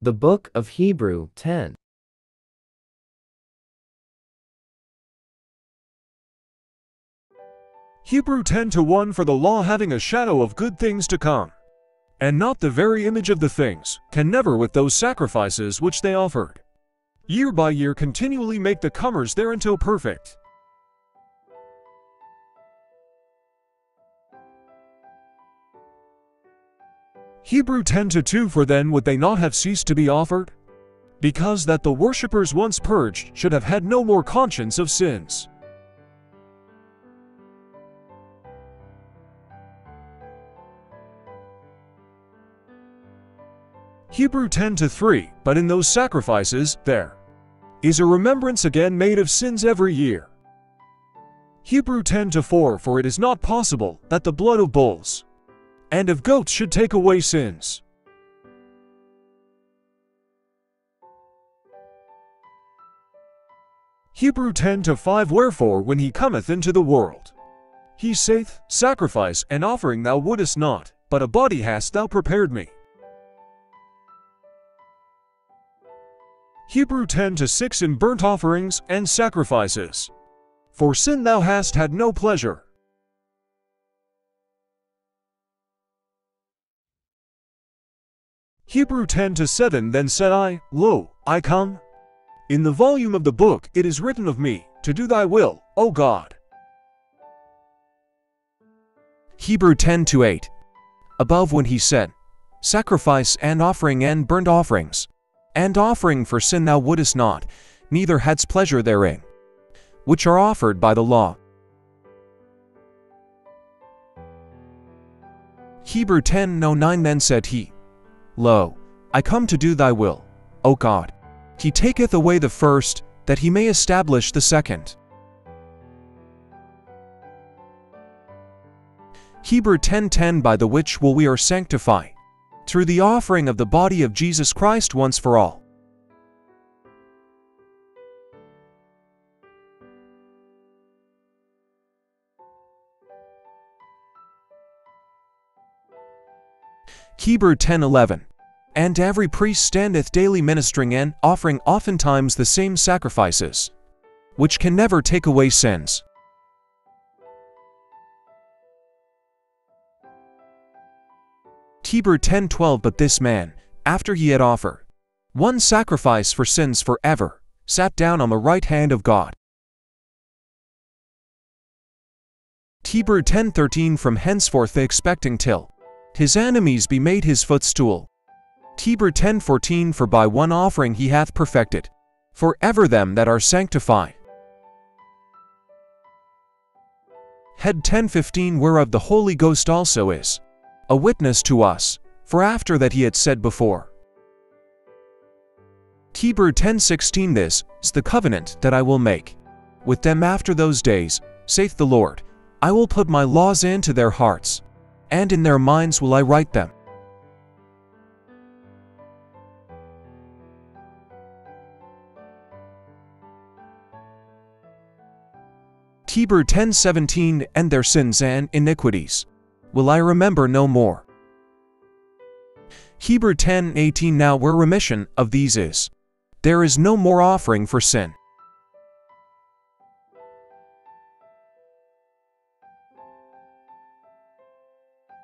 The Book of Hebrew 10. Hebrew 10 to 1 For the law having a shadow of good things to come, and not the very image of the things, can never with those sacrifices which they offered, year by year continually make the comers thereunto perfect. Hebrew 10 to 2 For then would they not have ceased to be offered? Because that the worshippers once purged should have had no more conscience of sins. Hebrew 10 to 3 But in those sacrifices, there is a remembrance again made of sins every year. Hebrew 10 to 4 For it is not possible that the blood of bulls and of goats should take away sins. Hebrew 10 to 5 Wherefore when he cometh into the world, he saith, Sacrifice and offering thou wouldest not, but a body hast thou prepared me. Hebrew 10 to 6 In burnt offerings and sacrifices. For sin thou hast had no pleasure. Hebrew 10 to 7 Then said I, Lo, I come. In the volume of the book it is written of me, to do thy will, O God. Hebrew 10 to 8. Above when he said, Sacrifice and offering and burnt offerings, and offering for sin thou wouldest not, neither hadst pleasure therein, which are offered by the law. Hebrew 10 no 9 Then said he, Lo, I come to do thy will, O God. He taketh away the first, that he may establish the second. Hebrew 10:10 By the which will we are sanctified, through the offering of the body of Jesus Christ once for all. Hebrew 10:11 And every priest standeth daily ministering and offering oftentimes the same sacrifices, which can never take away sins. Hebrew 10:12 But this man, after he had offered one sacrifice for sins forever, sat down on the right hand of God. Hebrew 10:13 From henceforth expecting till his enemies be made his footstool. Hebrew 10:14 For by one offering he hath perfected for ever them that are sanctified. Head 10:15 Whereof the Holy Ghost also is a witness to us, for after that he had said before. Hebrew 10:16 This is the covenant that I will make with them after those days, saith the Lord. I will put my laws into their hearts, and in their minds will I write them. Hebrew 10:17 And their sins and iniquities will I remember no more. Hebrew 10:18 Now where remission of these is, there is no more offering for sin.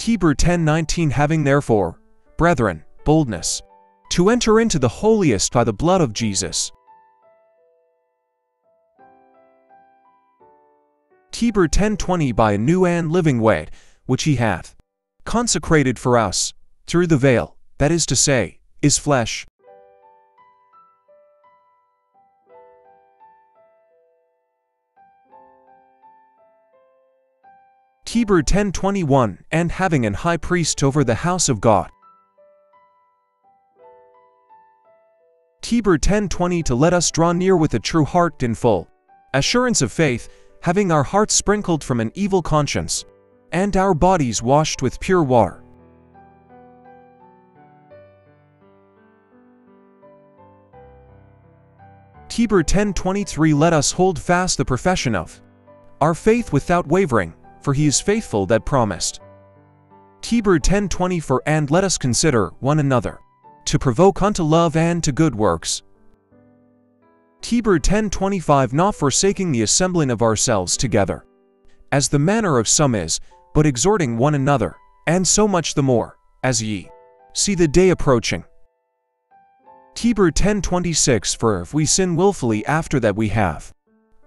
Hebrew 10:19 Having therefore, brethren, boldness, to enter into the holiest by the blood of Jesus. Hebrew 10:20 By a new and living way, which he hath consecrated for us, through the veil, that is to say, is flesh. Hebrew 10:21 And having an high priest over the house of God. Hebrew 10:20 To let us draw near with a true heart in full assurance of faith, having our hearts sprinkled from an evil conscience, and our bodies washed with pure water. Hebrew 10:23 Let us hold fast the profession of our faith without wavering, for he is faithful that promised. Hebrew 10:20 For and let us consider one another to provoke unto love and to good works. Hebrew 10:25 Not forsaking the assembling of ourselves together, as the manner of some is, but exhorting one another, and so much the more, as ye see the day approaching. Hebrew 10:26 For if we sin wilfully after that we have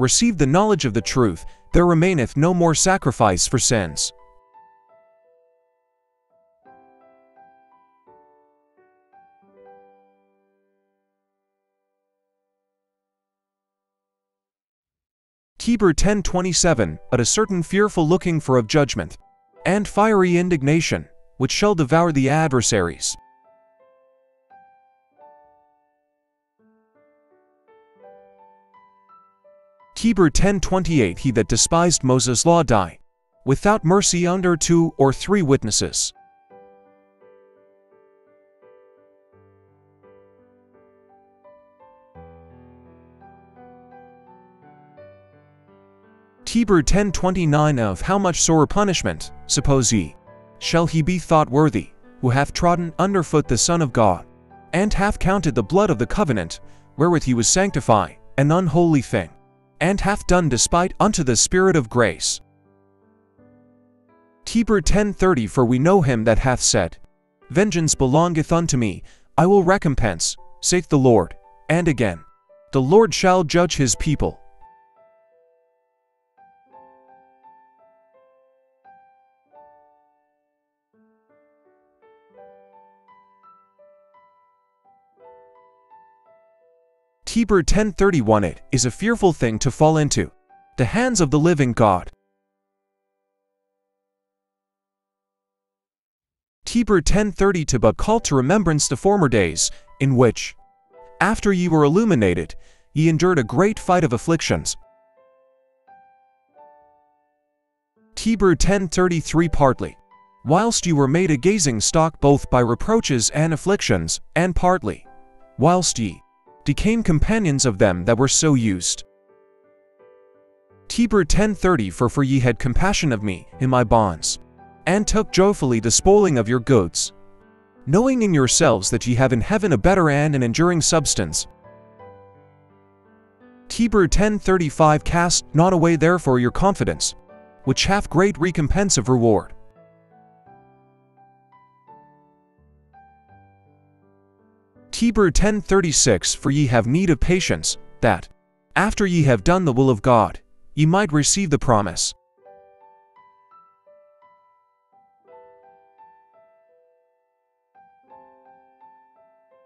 received the knowledge of the truth, there remaineth no more sacrifice for sins. Hebrew 10:27 But a certain fearful looking for of judgment, and fiery indignation, which shall devour the adversaries. Hebrew 10:28 He that despised Moses' law die, without mercy under two or three witnesses. Hebrew 10:29 Of how much sorer punishment, suppose ye, shall he be thought worthy, who hath trodden under foot the Son of God, and hath counted the blood of the covenant, wherewith he was sanctified, an unholy thing, and hath done despite unto the Spirit of grace. Hebrew 10:30 For we know him that hath said, Vengeance belongeth unto me, I will recompense, saith the Lord. And again, The Lord shall judge his people. Hebrew 10:31 It is a fearful thing to fall into the hands of the living God. Hebrew 10:30 To but call to remembrance the former days, in which, after ye were illuminated, ye endured a great fight of afflictions. Hebrew 10:33 Partly, whilst ye were made a gazing stock both by reproaches and afflictions, and partly, whilst ye became companions of them that were so used. Hebrew 10:30 For for ye had compassion of me in my bonds, and took joyfully the spoiling of your goods, knowing in yourselves that ye have in heaven a better and an enduring substance. Hebrew 10:35 Cast not away therefore your confidence, which hath great recompense of reward. Hebrew 10:36 For ye have need of patience, that, after ye have done the will of God, ye might receive the promise.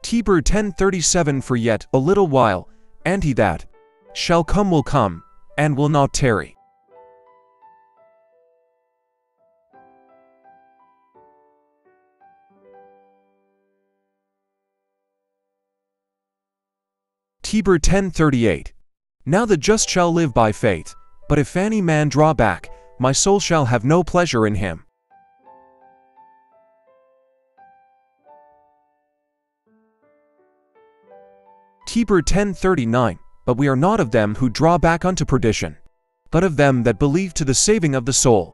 Hebrew 10:37 For yet a little while, and he that shall come will come, and will not tarry. Hebrew 10:38 Now the just shall live by faith, but if any man draw back, my soul shall have no pleasure in him. Hebrew 10:39 But we are not of them who draw back unto perdition, but of them that believe to the saving of the soul.